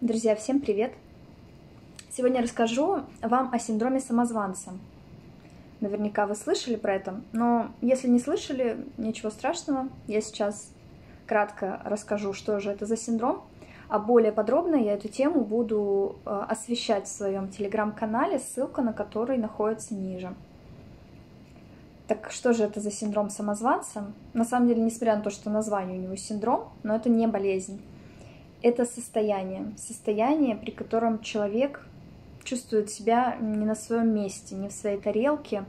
Друзья, всем привет! Сегодня расскажу вам о синдроме самозванца. Наверняка вы слышали про это, но если не слышали, ничего страшного. Я сейчас кратко расскажу, что же это за синдром, а более подробно я эту тему буду э, освещать в своем телеграм-канале, ссылка на который находится ниже. Так что же это за синдром самозванца? На самом деле, несмотря на то, что название у него синдром, но это не болезнь это состояние. Состояние, при котором человек чувствует себя не на своем месте, не в своей тарелке,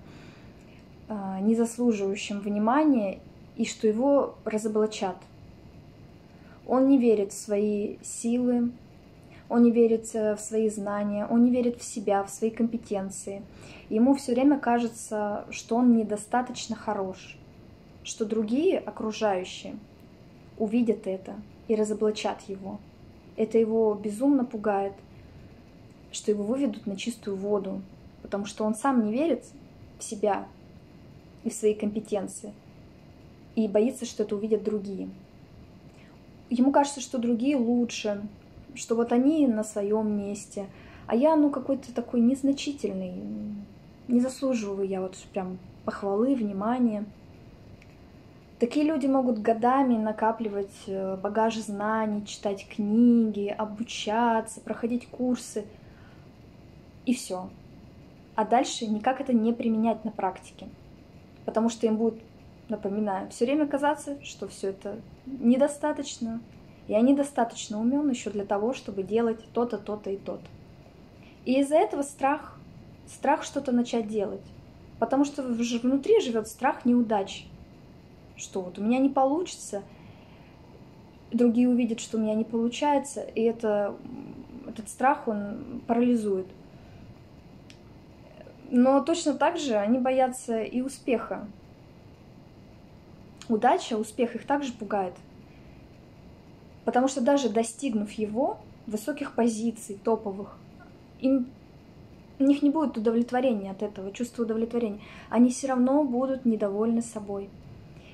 а, не заслуживающим внимания, и что его разоблачат. Он не верит в свои силы, он не верит э, в свои знания, он не верит в себя, в свои компетенции. Ему все время кажется, что он недостаточно хорош, что другие окружающие увидят это и разоблачат его. Это его безумно пугает, что его выведут на чистую воду, потому что он сам не верит в себя и в свои компетенции и боится, что это увидят другие. Ему кажется, что другие лучше, что вот они на своем месте, а я, ну, какой-то такой незначительный, не заслуживаю я вот прям похвалы, внимания. Такие люди могут годами накапливать э, багаж знаний, читать книги, обучаться, проходить курсы. И все. А дальше никак это не применять на практике. Потому что им будет, напоминаю, все время казаться, что все это недостаточно. Я недостаточно умен еще для того, чтобы делать то-то, то-то и то-то. И из-за этого страх, страх что-то начать делать. Потому что внутри живет страх неудачи что вот у меня не получится, другие увидят, что у меня не получается, и это, этот страх, он парализует. Но точно так же они боятся и успеха. Удача, успех их также пугает. Потому что даже достигнув его, высоких позиций, топовых, им у них не будет удовлетворения от этого, чувства удовлетворения. Они все равно будут недовольны собой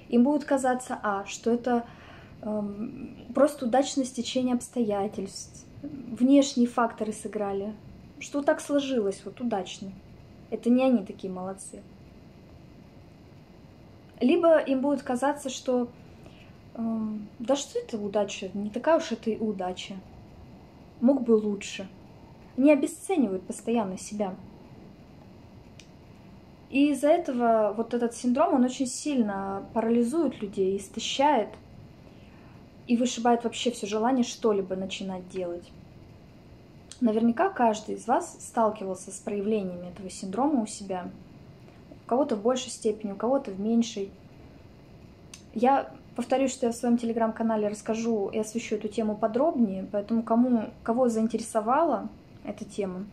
им будет казаться, а, что это эм, просто удачное стечение обстоятельств, внешние факторы сыграли, что так сложилось, вот удачно. Это не они такие молодцы. Либо им будет казаться, что э, да что это удача, не такая уж это и удача. Мог бы лучше. Они обесценивают постоянно себя. И из-за этого вот этот синдром, он очень сильно парализует людей, истощает и вышибает вообще все желание что-либо начинать делать. Наверняка каждый из вас сталкивался с проявлениями этого синдрома у себя. У кого-то в большей степени, у кого-то в меньшей. Я повторюсь, что я в своем телеграм-канале расскажу и освещу эту тему подробнее, поэтому кому, кого заинтересовала эта тема,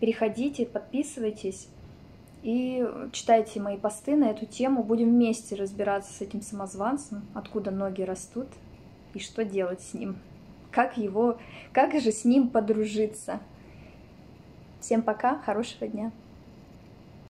переходите, подписывайтесь и читайте мои посты на эту тему. Будем вместе разбираться с этим самозванцем, откуда ноги растут и что делать с ним. Как его, как же с ним подружиться. Всем пока, хорошего дня.